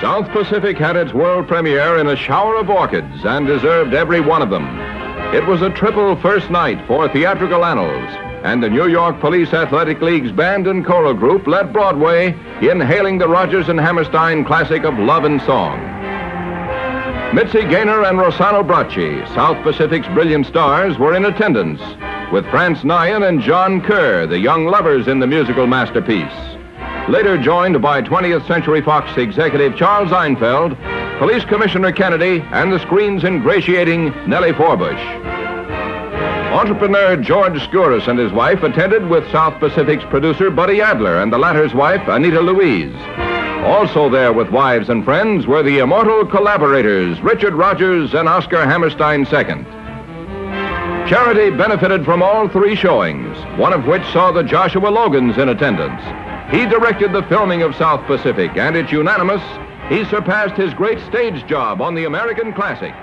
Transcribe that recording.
South Pacific had its world premiere in a shower of orchids and deserved every one of them. It was a triple first night for theatrical annals, and the New York Police Athletic League's band and choral group led Broadway in hailing the Rodgers and Hammerstein classic of love and song. Mitzi Gaynor and Rossano Brazzi, South Pacific's brilliant stars, were in attendance, with France Nuyen and John Kerr, the young lovers in the musical masterpiece. Later joined by 20th Century Fox executive Charles Einfeld, Police Commissioner Kennedy, and the screen's ingratiating Nellie Forbush. Entrepreneur George Skouras and his wife attended with South Pacific's producer Buddy Adler and the latter's wife Anita Louise. Also there with wives and friends were the immortal collaborators Richard Rodgers and Oscar Hammerstein II. Charity benefited from all three showings, one of which saw the Joshua Logans in attendance. He directed the filming of South Pacific, and it's unanimous he surpassed his great stage job on the American Classic.